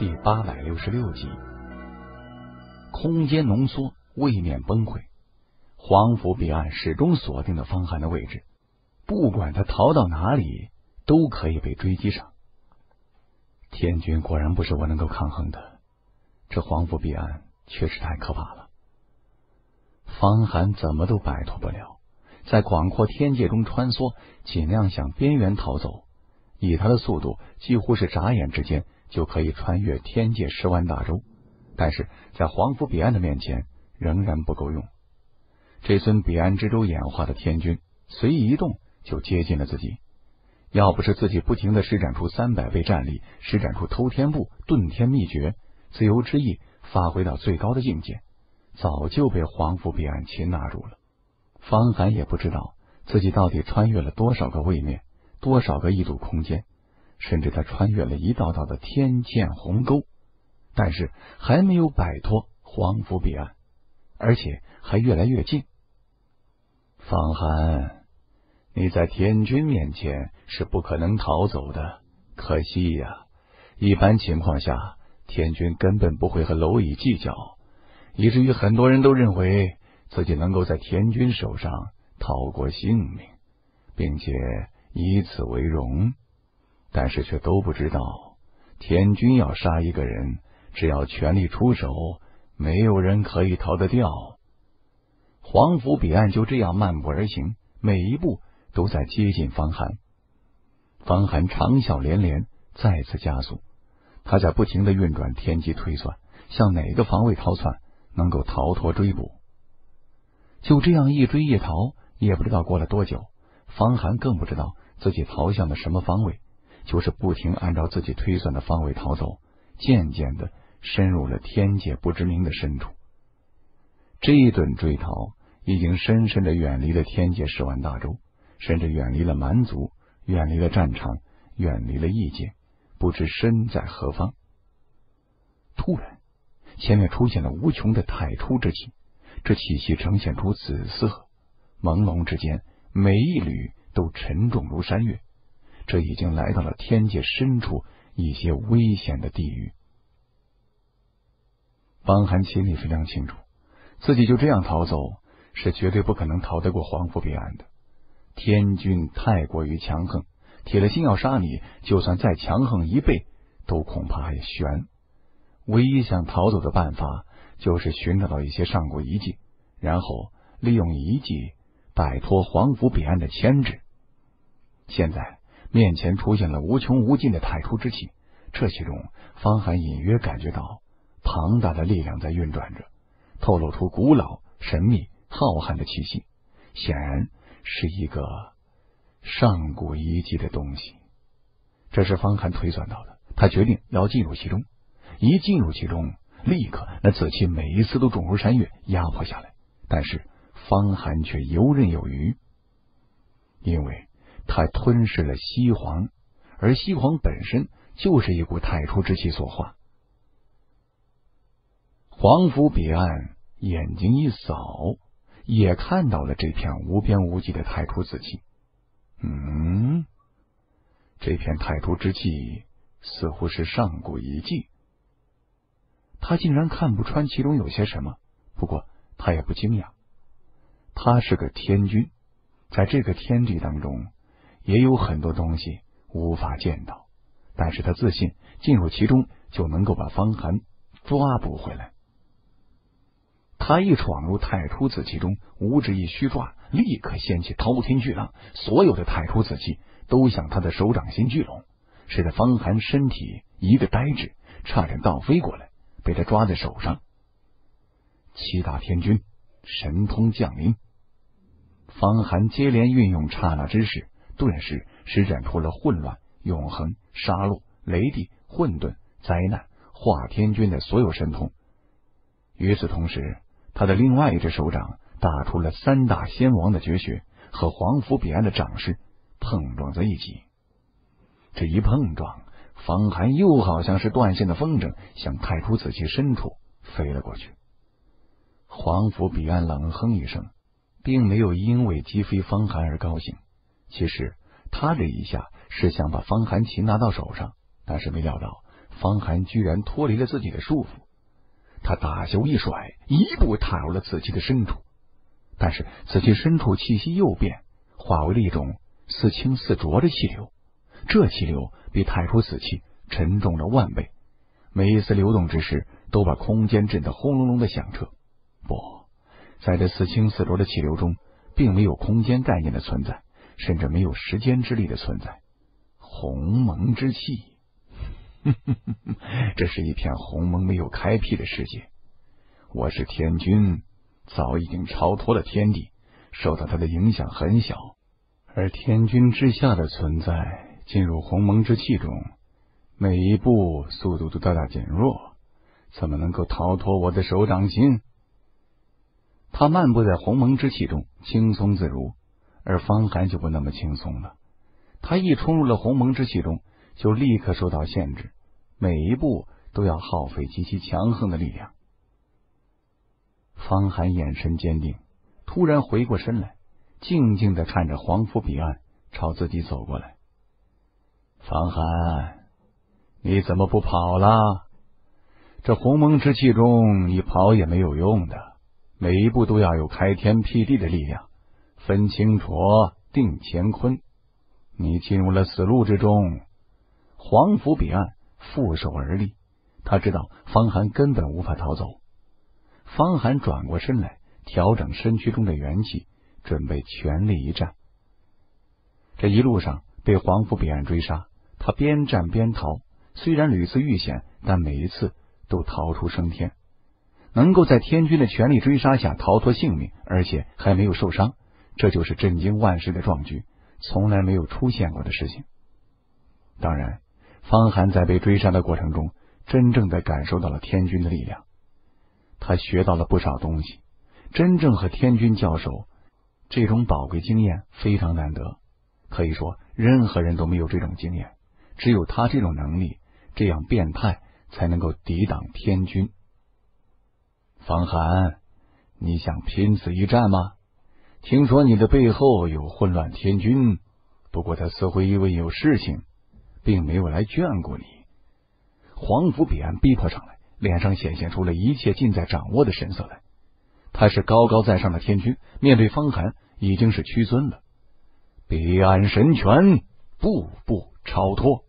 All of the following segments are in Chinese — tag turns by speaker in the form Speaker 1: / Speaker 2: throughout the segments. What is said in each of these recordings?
Speaker 1: 第八百六十六集，空间浓缩，位面崩溃。黄府彼岸始终锁定了方寒的位置，不管他逃到哪里，都可以被追击上。天军果然不是我能够抗衡的，这黄府彼岸确实太可怕了。方寒怎么都摆脱不了，在广阔天界中穿梭，尽量向边缘逃走。以他的速度，几乎是眨眼之间就可以穿越天界十万大洲，但是在黄府彼岸的面前仍然不够用。这尊彼岸之舟演化的天君，随意一动就接近了自己。要不是自己不停的施展出三百倍战力，施展出偷天步、遁天秘诀、自由之翼，发挥到最高的境界，早就被黄府彼岸擒拿住了。方寒也不知道自己到底穿越了多少个位面。多少个异度空间，甚至他穿越了一道道的天堑鸿沟，但是还没有摆脱黄府彼岸，而且还越来越近。方寒，你在天君面前是不可能逃走的。可惜呀，一般情况下，天君根本不会和蝼蚁计较，以至于很多人都认为自己能够在天君手上逃过性命，并且。以此为荣，但是却都不知道，天君要杀一个人，只要全力出手，没有人可以逃得掉。黄府彼岸就这样漫步而行，每一步都在接近方寒。方寒长啸连连，再次加速。他在不停的运转天机推算，向哪个方位逃窜，能够逃脱追捕。就这样一追一逃，也不知道过了多久。方寒更不知道自己逃向了什么方位，就是不停按照自己推算的方位逃走，渐渐的深入了天界不知名的深处。这一顿追逃已经深深的远离了天界十万大洲，甚至远离了蛮族，远离了战场，远离了异界，不知身在何方。突然，前面出现了无穷的太初之气，这气息呈现出紫色，朦胧之间。每一缕都沉重如山岳，这已经来到了天界深处一些危险的地域。方寒心里非常清楚，自己就这样逃走是绝对不可能逃得过黄府彼岸的。天君太过于强横，铁了心要杀你，就算再强横一倍，都恐怕也悬。唯一想逃走的办法，就是寻找到一些上古遗迹，然后利用遗迹。摆脱黄府彼岸的牵制，现在面前出现了无穷无尽的太初之气，这其中方寒隐约感觉到庞大的力量在运转着，透露出古老、神秘、浩瀚的气息，显然是一个上古遗迹的东西。这是方寒推算到的，他决定要进入其中。一进入其中，立刻那紫气每一次都重如山岳，压迫下来。但是。方寒却游刃有余，因为他吞噬了西皇，而西皇本身就是一股太初之气所化。黄府彼岸眼睛一扫，也看到了这片无边无际的太初之气。嗯，这片太初之气似乎是上古遗迹，他竟然看不穿其中有些什么。不过他也不惊讶。他是个天君，在这个天地当中，也有很多东西无法见到，但是他自信进入其中就能够把方寒抓捕回来。他一闯入太初子气中，五指一虚抓，立刻掀起滔天巨浪，所有的太初子气都向他的手掌心聚拢，使得方寒身体一个呆滞，差点倒飞过来，被他抓在手上。七大天君。神通降临，方寒接连运用刹那之势，顿时施展出了混乱、永恒、杀戮、雷帝、混沌、灾难、化天君的所有神通。与此同时，他的另外一只手掌打出了三大仙王的绝学，和黄府彼岸的掌势碰撞在一起。这一碰撞，方寒又好像是断线的风筝，向太初紫气深处飞了过去。黄甫彼岸冷哼一声，并没有因为击飞方寒而高兴。其实他这一下是想把方寒琴拿到手上，但是没料到方寒居然脱离了自己的束缚。他大袖一甩，一步踏入了紫气的深处。但是紫气深处气息又变，化为了一种似清似浊的气流。这气流比太初死气沉重了万倍，每一次流动之时，都把空间震得轰隆隆的响彻。不，在这似清似浊的气流中，并没有空间概念的存在，甚至没有时间之力的存在。鸿蒙之气，这是一片鸿蒙没有开辟的世界。我是天君。早已经超脱了天地，受到他的影响很小。而天君之下的存在进入鸿蒙之气中，每一步速度都大大减弱，怎么能够逃脱我的手掌心？他漫步在鸿蒙之气中，轻松自如；而方寒就不那么轻松了。他一冲入了鸿蒙之气中，就立刻受到限制，每一步都要耗费极其强横的力量。方寒眼神坚定，突然回过身来，静静的看着黄府彼岸朝自己走过来。方寒，你怎么不跑了？这鸿蒙之气中，你跑也没有用的，每一步都要有开天辟地的力量，分清楚，定乾坤。你进入了死路之中。黄甫彼岸负手而立，他知道方寒根本无法逃走。方寒转过身来，调整身躯中的元气，准备全力一战。这一路上被黄甫彼岸追杀，他边战边逃，虽然屡次遇险，但每一次都逃出升天。能够在天军的全力追杀下逃脱性命，而且还没有受伤，这就是震惊万世的壮举，从来没有出现过的事情。当然，方寒在被追杀的过程中，真正的感受到了天军的力量。他学到了不少东西，真正和天君交手，这种宝贵经验非常难得。可以说，任何人都没有这种经验，只有他这种能力，这样变态才能够抵挡天君。方寒，你想拼死一战吗？听说你的背后有混乱天君，不过他似乎因为有事情，并没有来眷顾你。黄甫彼岸逼迫上来。脸上显现出了一切尽在掌握的神色来。他是高高在上的天君，面对方寒已经是屈尊了。彼岸神拳，步步超脱。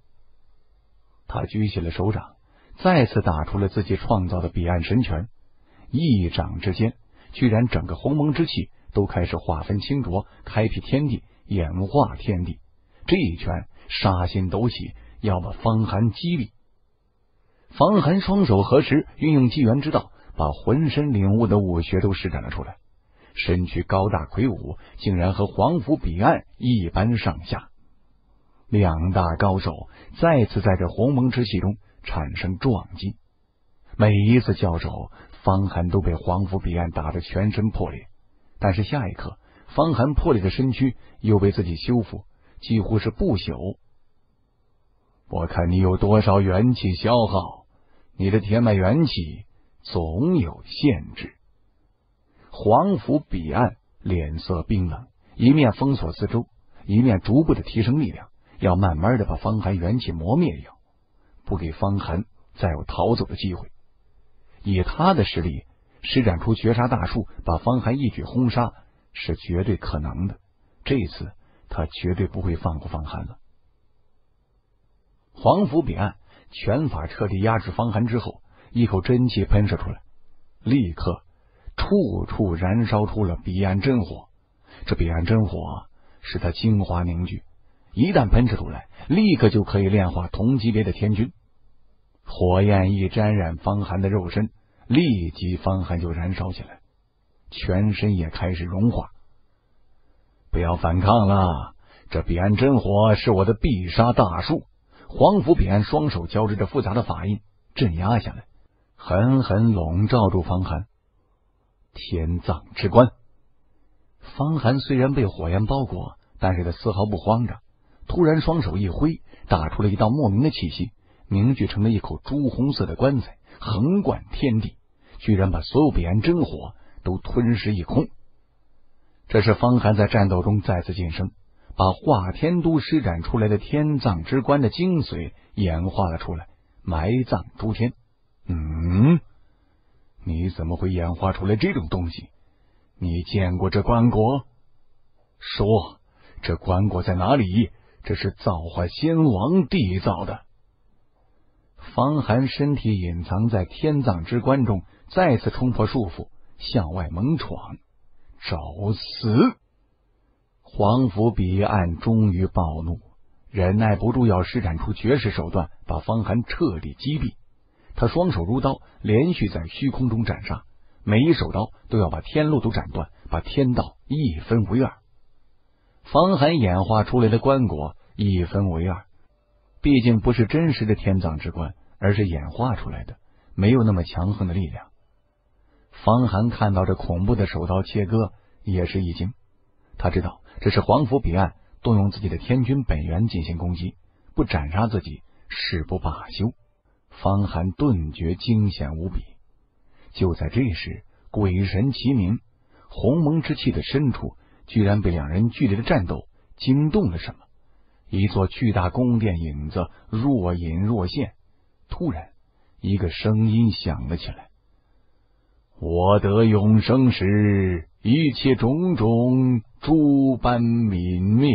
Speaker 1: 他举起了手掌，再次打出了自己创造的彼岸神拳。一掌之间，居然整个鸿蒙之气都开始划分清浊，开辟天地，演化天地。这一拳杀心都起，要把方寒击毙。方寒双手合十，运用机缘之道，把浑身领悟的武学都施展了出来。身躯高大魁梧，竟然和黄甫彼岸一般上下。两大高手再次在这鸿蒙之气中产生撞击。每一次交手，方寒都被黄甫彼岸打得全身破裂。但是下一刻，方寒破裂的身躯又被自己修复，几乎是不朽。我看你有多少元气消耗。你的天脉元气总有限制。黄甫彼岸脸色冰冷，一面封锁四周，一面逐步的提升力量，要慢慢的把方寒元气磨灭掉，不给方寒再有逃走的机会。以他的实力，施展出绝杀大术，把方寒一举轰杀是绝对可能的。这次他绝对不会放过方寒了。黄甫彼岸。拳法彻底压制方寒之后，一口真气喷射出来，立刻处处燃烧出了彼岸真火。这彼岸真火是他精华凝聚，一旦喷射出来，立刻就可以炼化同级别的天君。火焰一沾染方寒的肉身，立即方寒就燃烧起来，全身也开始融化。不要反抗了，这彼岸真火是我的必杀大术。黄甫彼岸双手交织着复杂的法印，镇压下来，狠狠笼罩住方寒。天葬之关，方寒虽然被火焰包裹，但是他丝毫不慌张。突然，双手一挥，打出了一道莫名的气息，凝聚成了一口朱红色的棺材，横贯天地，居然把所有彼岸真火都吞噬一空。这是方寒在战斗中再次晋升。把化天都施展出来的天葬之棺的精髓演化了出来，埋葬诸天。嗯，你怎么会演化出来这种东西？你见过这棺椁？说，这棺椁在哪里？这是造化先王缔造的。方寒身体隐藏在天葬之棺中，再次冲破束缚，向外猛闯，找死！黄甫彼岸终于暴怒，忍耐不住要施展出绝世手段，把方寒彻底击毙。他双手如刀，连续在虚空中斩杀，每一手刀都要把天路都斩断，把天道一分为二。方寒演化出来的棺椁一分为二，毕竟不是真实的天葬之棺，而是演化出来的，没有那么强横的力量。方寒看到这恐怖的手刀切割，也是一惊。他知道这是黄甫彼岸动用自己的天军本源进行攻击，不斩杀自己誓不罢休。方寒顿觉惊险无比。就在这时，鬼神齐鸣，鸿蒙之气的深处，居然被两人剧烈的战斗惊动了什么？一座巨大宫殿影子若隐若现。突然，一个声音响了起来：“我得永生时，一切种种。”诸般泯灭，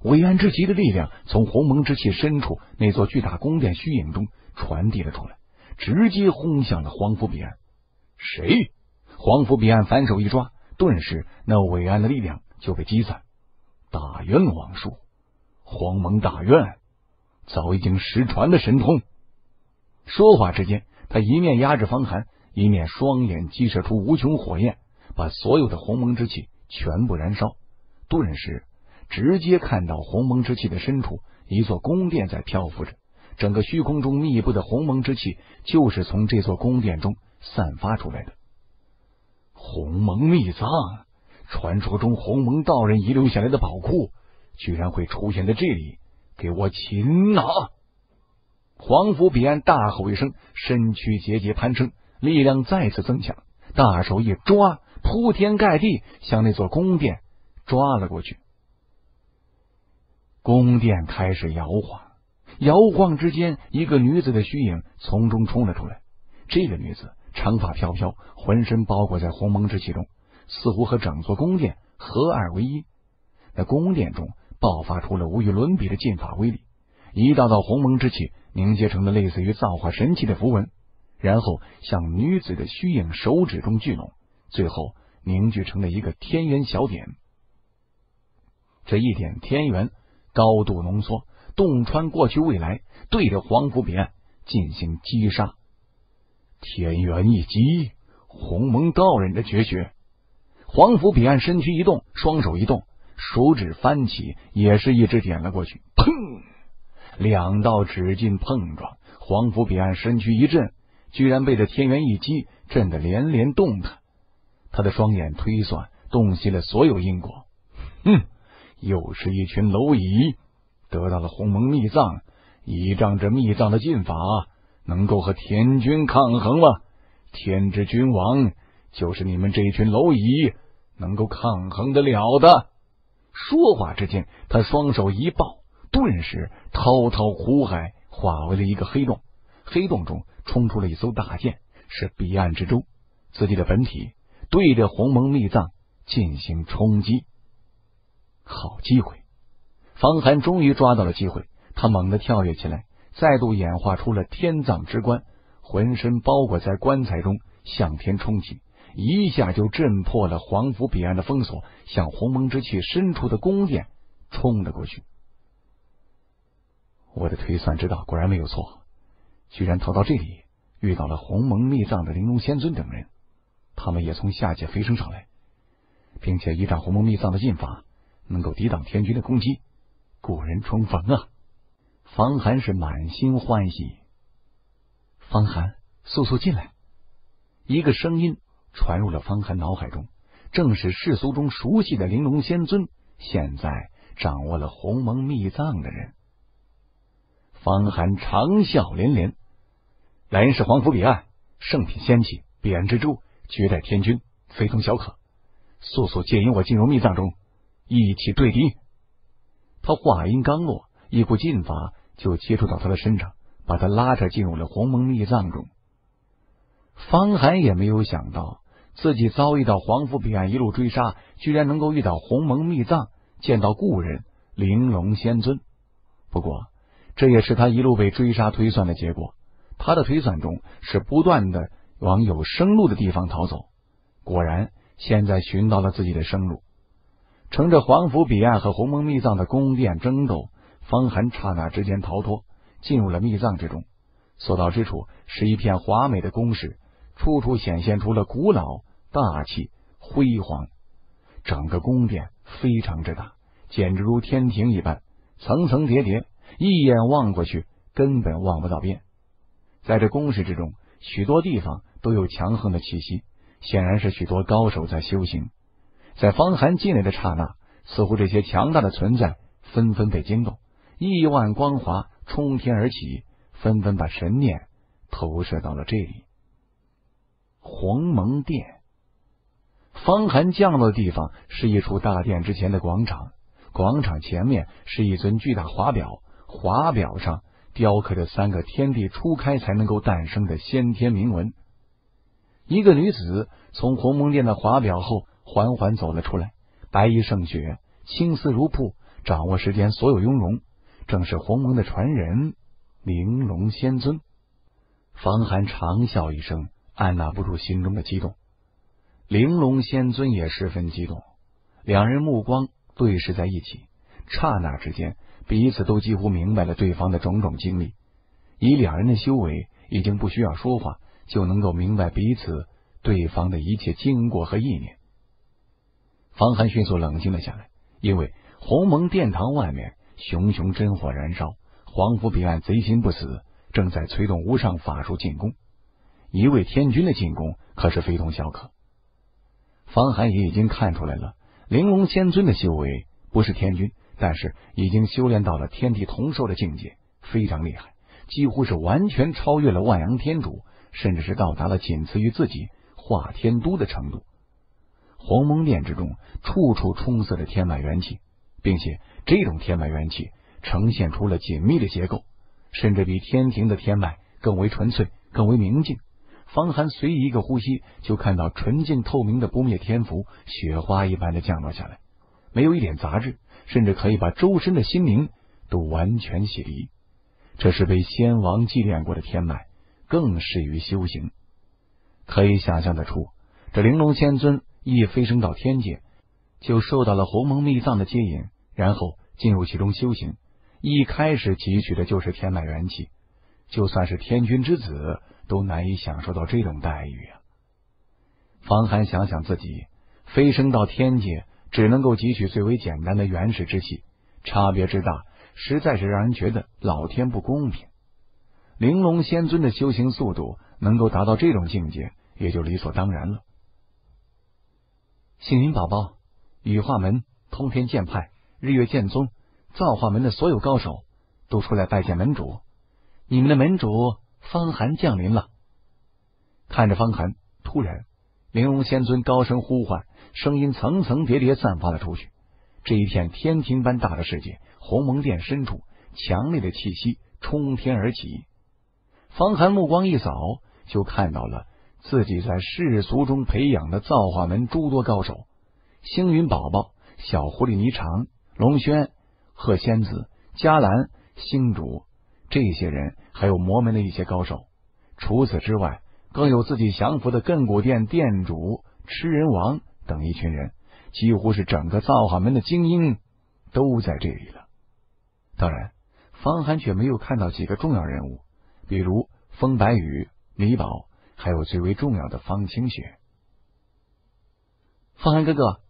Speaker 1: 伟岸之极的力量从鸿蒙之气深处那座巨大宫殿虚影中传递了出来，直接轰向了黄甫彼岸。谁？黄甫彼岸反手一抓，顿时那伟岸的力量就被击散。大冤王术，黄蒙大愿，早已经失传的神通。说话之间，他一面压着方寒，一面双眼激射出无穷火焰，把所有的鸿蒙之气。全部燃烧，顿时直接看到鸿蒙之气的深处，一座宫殿在漂浮着。整个虚空中密布的鸿蒙之气，就是从这座宫殿中散发出来的。鸿蒙秘藏，传说中鸿蒙道人遗留下来的宝库，居然会出现在这里！给我擒拿！黄甫彼岸大吼一声，身躯节节攀升，力量再次增强，大手一抓。铺天盖地向那座宫殿抓了过去，宫殿开始摇晃，摇晃之间，一个女子的虚影从中冲了出来。这个女子长发飘飘，浑身包裹在鸿蒙之气中，似乎和整座宫殿合二为一。那宫殿中爆发出了无与伦比的剑法威力，一道道鸿蒙之气凝结成了类似于造化神器的符文，然后向女子的虚影手指中聚拢。最后凝聚成了一个天元小点，这一点天元高度浓缩，洞穿过去未来，对着黄甫彼岸进行击杀。天元一击，鸿蒙道人的绝学。黄甫彼岸身躯一动，双手一动，手指翻起，也是一指点了过去。砰！两道指劲碰撞，黄甫彼岸身躯一震，居然被这天元一击震得连连动弹。他的双眼推算，洞悉了所有因果。哼，又是一群蝼蚁，得到了鸿蒙秘藏，倚仗着秘藏的进法，能够和天君抗衡了？天之君王就是你们这一群蝼蚁能够抗衡得了的。说话之间，他双手一抱，顿时滔滔苦海化为了一个黑洞，黑洞中冲出了一艘大舰，是彼岸之舟，自己的本体。对着鸿蒙秘藏进行冲击，好机会！方寒终于抓到了机会，他猛地跳跃起来，再度演化出了天葬之棺，浑身包裹在棺材中，向天冲击，一下就震破了黄府彼岸的封锁，向鸿蒙之气深处的宫殿冲了过去。我的推算之道果然没有错，居然逃到这里，遇到了鸿蒙秘藏的玲珑仙尊等人。他们也从下界飞升上来，并且依仗鸿蒙秘藏的进法，能够抵挡天军的攻击。古人重逢啊！方寒是满心欢喜。方寒，速速进来！一个声音传入了方寒脑海中，正是世俗中熟悉的玲珑仙尊，现在掌握了鸿蒙秘藏的人。方寒长笑连连：“来人是黄甫彼岸，圣品仙器彼岸之珠。”绝代天君，非同小可，速速接引我进入密藏中，一起对敌。他话音刚落，一股劲法就接触到他的身上，把他拉扯进入了鸿蒙密藏中。方寒也没有想到，自己遭遇到黄甫彼岸一路追杀，居然能够遇到鸿蒙密藏，见到故人玲珑仙尊。不过，这也是他一路被追杀推算的结果。他的推算中是不断的往有生路的地方逃走。果然，现在寻到了自己的生路。乘着黄甫彼岸和鸿蒙秘藏的宫殿争斗，方寒刹那之间逃脱，进入了秘藏之中。所到之处是一片华美的宫室。处处显现出了古老、大气、辉煌，整个宫殿非常之大，简直如天庭一般，层层叠叠，一眼望过去根本望不到边。在这宫室之中，许多地方都有强横的气息，显然是许多高手在修行。在方寒进来的刹那，似乎这些强大的存在纷纷被惊动，亿万光华冲天而起，纷纷把神念投射到了这里。鸿蒙殿，方寒降落的地方是一处大殿之前的广场。广场前面是一尊巨大华表，华表上雕刻着三个天地初开才能够诞生的先天铭文。一个女子从鸿蒙殿的华表后缓缓走了出来，白衣胜雪，青丝如瀑，掌握世间所有雍容，正是鸿蒙的传人玲珑仙尊。方寒长笑一声。按捺不住心中的激动，玲珑仙尊也十分激动，两人目光对视在一起，刹那之间，彼此都几乎明白了对方的种种经历。以两人的修为，已经不需要说话就能够明白彼此对方的一切经过和意念。方寒迅速冷静了下来，因为鸿蒙殿堂外面熊熊真火燃烧，黄甫彼岸贼心不死，正在催动无上法术进攻。一位天君的进攻可是非同小可。方寒也已经看出来了，玲珑仙尊的修为不是天君，但是已经修炼到了天地同寿的境界，非常厉害，几乎是完全超越了万阳天主，甚至是到达了仅次于自己化天都的程度。鸿蒙殿之中，处处充塞着天脉元气，并且这种天脉元气呈现出了紧密的结构，甚至比天庭的天脉更为纯粹，更为明净。方寒随意一个呼吸，就看到纯净透明的不灭天符，雪花一般的降落下来，没有一点杂质，甚至可以把周身的心灵都完全洗涤。这是被先王祭炼过的天脉，更适于修行。可以想象得出，这玲珑仙尊一飞升到天界，就受到了鸿蒙秘藏的接引，然后进入其中修行。一开始汲取的就是天脉元气，就算是天君之子。都难以享受到这种待遇啊！方寒想想自己飞升到天界，只能够汲取最为简单的原始之气，差别之大，实在是让人觉得老天不公平。玲珑仙尊的修行速度能够达到这种境界，也就理所当然了。幸运宝宝，羽化门、通天剑派、日月剑宗、造化门的所有高手都出来拜见门主，你们的门主。方寒降临了，看着方寒，突然，玲珑仙尊高声呼唤，声音层层叠叠散发了出去。这一片天庭般大的世界，鸿蒙殿深处，强烈的气息冲天而起。方寒目光一扫，就看到了自己在世俗中培养的造化门诸多高手：星云宝宝、小狐狸霓裳、龙轩、鹤仙子、迦兰、星主。这些人还有魔门的一些高手，除此之外，更有自己降服的亘古殿殿主吃人王等一群人，几乎是整个造化门的精英都在这里了。当然，方寒却没有看到几个重要人物，比如风白羽、李宝，还有最为重要的方清雪。方寒哥哥，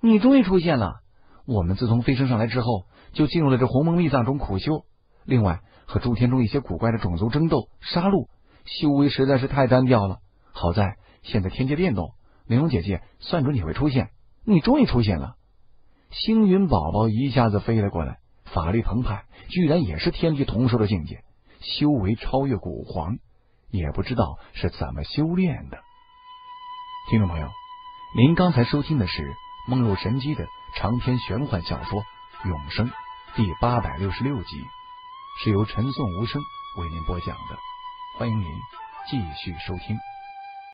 Speaker 1: 你终于出现了！我们自从飞升上来之后，就进入了这鸿蒙秘藏中苦修。另外，和诸天中一些古怪的种族争斗、杀戮，修为实在是太单调了。好在现在天界变动，玲珑姐姐算准你会出现，你终于出现了。星云宝宝一下子飞了过来，法力澎湃，居然也是天地同寿的境界，修为超越古皇，也不知道是怎么修炼的。听众朋友，您刚才收听的是《梦入神机》的长篇玄幻小说《永生》第八百六十六集。是由陈颂无声为您播讲的，欢迎您继续收听。